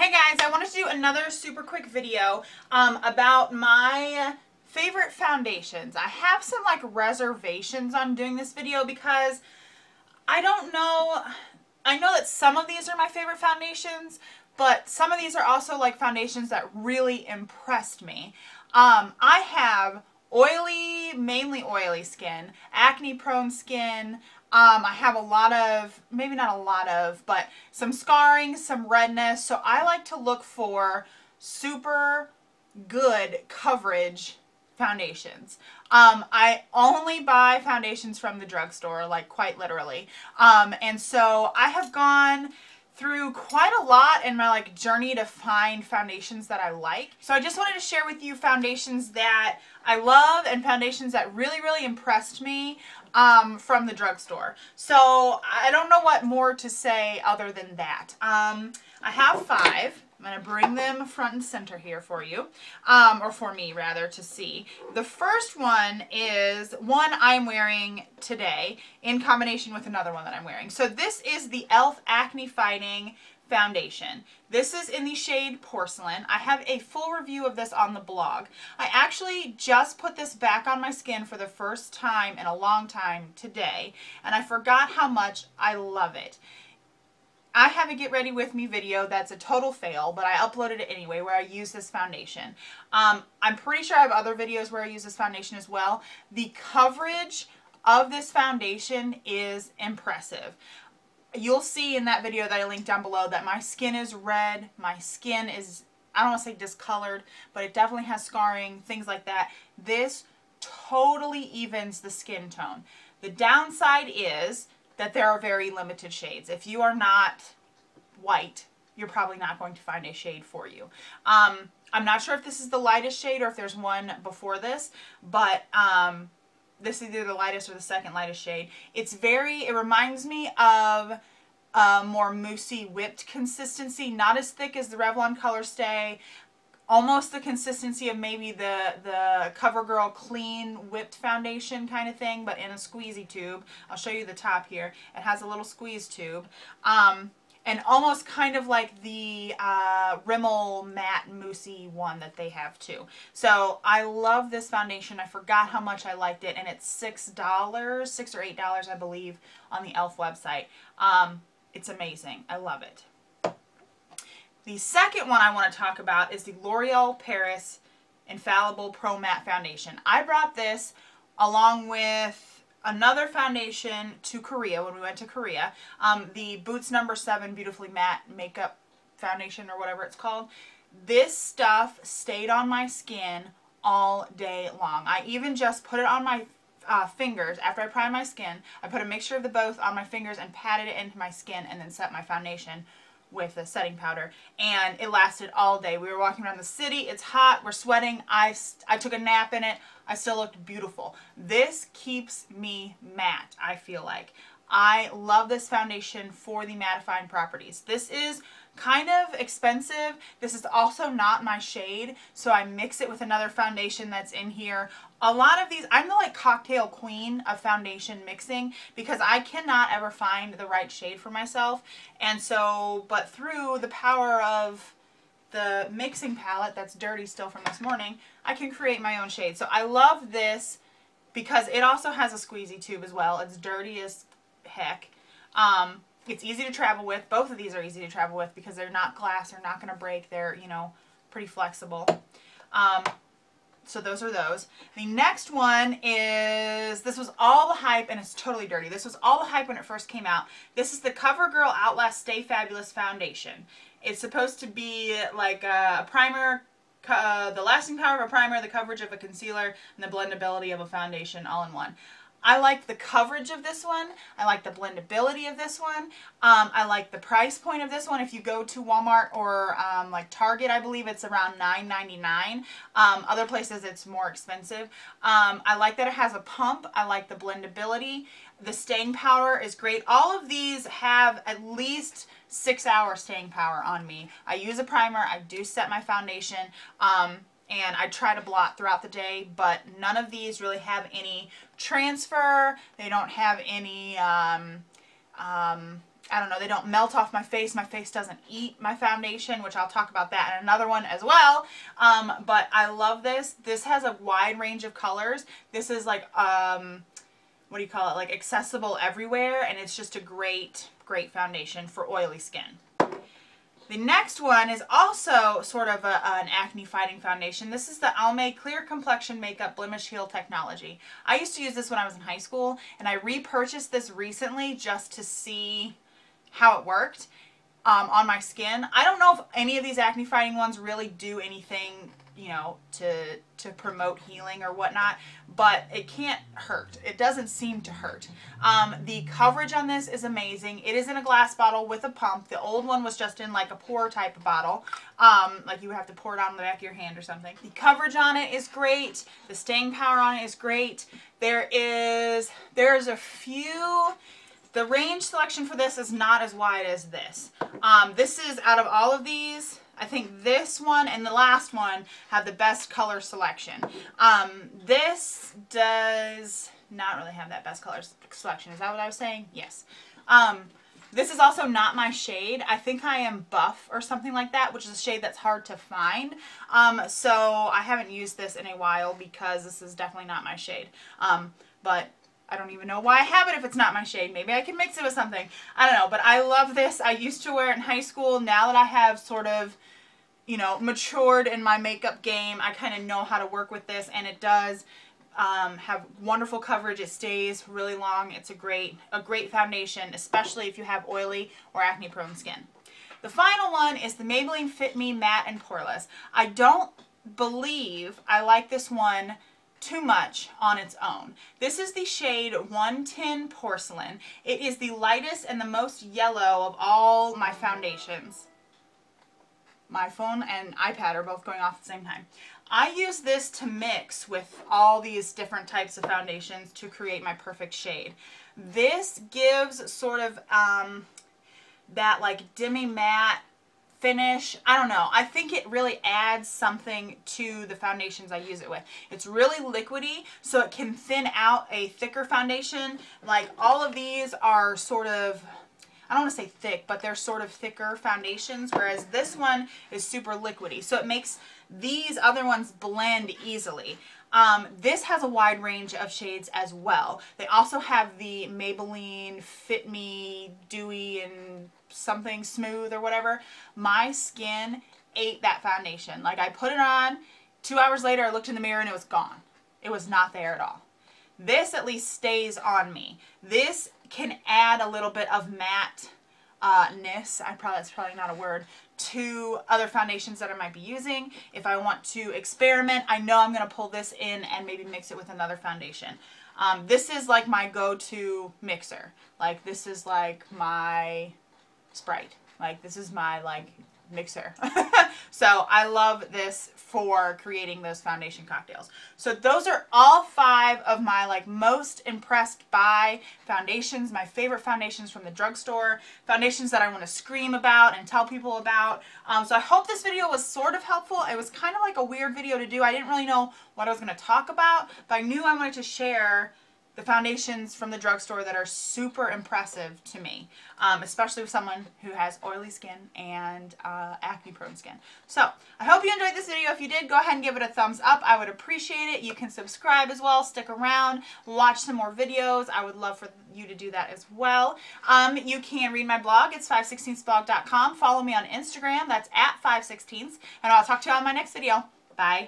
Hey guys, I wanted to do another super quick video um, about my favorite foundations. I have some like reservations on doing this video because I don't know, I know that some of these are my favorite foundations, but some of these are also like foundations that really impressed me. Um, I have oily, mainly oily skin, acne prone skin, um, I have a lot of, maybe not a lot of, but some scarring, some redness. So I like to look for super good coverage foundations. Um, I only buy foundations from the drugstore, like quite literally. Um, and so I have gone through quite a lot in my like journey to find foundations that I like. So I just wanted to share with you foundations that I love and foundations that really, really impressed me um, from the drugstore. So I don't know what more to say other than that. Um, I have five. I'm going to bring them front and center here for you, um, or for me rather, to see. The first one is one I'm wearing today in combination with another one that I'm wearing. So this is the e.l.f. Acne Fighting foundation. This is in the shade Porcelain. I have a full review of this on the blog. I actually just put this back on my skin for the first time in a long time today, and I forgot how much I love it. I have a get ready with me video that's a total fail, but I uploaded it anyway where I use this foundation. Um, I'm pretty sure I have other videos where I use this foundation as well. The coverage of this foundation is impressive you'll see in that video that I linked down below that my skin is red, my skin is, I don't want to say discolored, but it definitely has scarring, things like that. This totally evens the skin tone. The downside is that there are very limited shades. If you are not white, you're probably not going to find a shade for you. Um, I'm not sure if this is the lightest shade or if there's one before this, but um, this is either the lightest or the second lightest shade. It's very, it reminds me of a more moussey whipped consistency, not as thick as the Revlon Color Stay, almost the consistency of maybe the, the CoverGirl Clean Whipped Foundation kind of thing, but in a squeezy tube. I'll show you the top here. It has a little squeeze tube. Um, and almost kind of like the uh, Rimmel matte moussey one that they have too. So I love this foundation. I forgot how much I liked it, and it's six dollars, six or eight dollars, I believe, on the Elf website. Um, it's amazing. I love it. The second one I want to talk about is the L'Oreal Paris Infallible Pro Matte Foundation. I brought this along with another foundation to Korea when we went to Korea. Um, the Boots number 7 Beautifully Matte Makeup Foundation or whatever it's called. This stuff stayed on my skin all day long. I even just put it on my uh, fingers after I primed my skin. I put a mixture of the both on my fingers and patted it into my skin and then set my foundation with the setting powder and it lasted all day. We were walking around the city. It's hot. We're sweating. I, I took a nap in it. I still looked beautiful. This keeps me matte, I feel like. I love this foundation for the mattifying properties. This is kind of expensive. This is also not my shade, so I mix it with another foundation that's in here. A lot of these, I'm the like cocktail queen of foundation mixing because I cannot ever find the right shade for myself. And so, but through the power of the mixing palette that's dirty still from this morning, I can create my own shade. So I love this because it also has a squeezy tube as well. It's dirty as heck. Um, it's easy to travel with. Both of these are easy to travel with because they're not glass. They're not going to break. They're, you know, pretty flexible. Um, so those are those. The next one is, this was all the hype and it's totally dirty. This was all the hype when it first came out. This is the CoverGirl Outlast Stay Fabulous Foundation. It's supposed to be like a primer, uh, the lasting power of a primer, the coverage of a concealer, and the blendability of a foundation all in one. I like the coverage of this one. I like the blendability of this one. Um, I like the price point of this one. If you go to Walmart or um, like Target, I believe it's around $9.99. Um, other places it's more expensive. Um, I like that it has a pump. I like the blendability. The staying power is great. All of these have at least six hour staying power on me. I use a primer. I do set my foundation. And I try to blot throughout the day, but none of these really have any transfer. They don't have any, um, um, I don't know, they don't melt off my face. My face doesn't eat my foundation, which I'll talk about that in another one as well. Um, but I love this. This has a wide range of colors. This is like, um, what do you call it? Like accessible everywhere. And it's just a great, great foundation for oily skin. The next one is also sort of a, an acne fighting foundation. This is the Almay Clear Complexion Makeup Blemish Heal Technology. I used to use this when I was in high school and I repurchased this recently just to see how it worked um, on my skin. I don't know if any of these acne fighting ones really do anything you know, to to promote healing or whatnot, but it can't hurt. It doesn't seem to hurt. Um, the coverage on this is amazing. It is in a glass bottle with a pump. The old one was just in like a pour type of bottle, um, like you have to pour it on the back of your hand or something. The coverage on it is great. The staying power on it is great. There is there's a few the range selection for this is not as wide as this. Um, this is out of all of these, I think this one and the last one have the best color selection. Um, this does not really have that best color selection. Is that what I was saying? Yes. Um, this is also not my shade. I think I am buff or something like that, which is a shade that's hard to find. Um, so I haven't used this in a while because this is definitely not my shade. Um, but I don't even know why I have it if it's not my shade. Maybe I can mix it with something. I don't know, but I love this. I used to wear it in high school. Now that I have sort of, you know, matured in my makeup game, I kind of know how to work with this, and it does um, have wonderful coverage. It stays really long. It's a great, a great foundation, especially if you have oily or acne-prone skin. The final one is the Maybelline Fit Me Matte and Poreless. I don't believe I like this one too much on its own. This is the shade 110 Porcelain. It is the lightest and the most yellow of all my foundations. My phone and iPad are both going off at the same time. I use this to mix with all these different types of foundations to create my perfect shade. This gives sort of um, that like demi matte finish. I don't know. I think it really adds something to the foundations I use it with. It's really liquidy, so it can thin out a thicker foundation. Like all of these are sort of, I don't want to say thick, but they're sort of thicker foundations, whereas this one is super liquidy. So it makes these other ones blend easily. Um, this has a wide range of shades as well. They also have the Maybelline Fit Me Dewy and something smooth or whatever. My skin ate that foundation. Like I put it on, two hours later I looked in the mirror and it was gone. It was not there at all. This at least stays on me. This can add a little bit of matte uh, ness, I probably that's probably not a word, to other foundations that I might be using. If I want to experiment, I know I'm going to pull this in and maybe mix it with another foundation. Um, this is like my go-to mixer. Like this is like my Sprite. Like this is my like mixer. so I love this for creating those foundation cocktails. So those are all five of my like most impressed by foundations, my favorite foundations from the drugstore, foundations that I want to scream about and tell people about. Um, so I hope this video was sort of helpful. It was kind of like a weird video to do. I didn't really know what I was going to talk about, but I knew I wanted to share the foundations from the drugstore that are super impressive to me, um, especially with someone who has oily skin and uh, acne prone skin. So I hope you enjoyed this video. If you did, go ahead and give it a thumbs up. I would appreciate it. You can subscribe as well. Stick around. Watch some more videos. I would love for you to do that as well. Um, you can read my blog. It's 516thsblog.com. Follow me on Instagram. That's at 516ths. And I'll talk to you on my next video. Bye.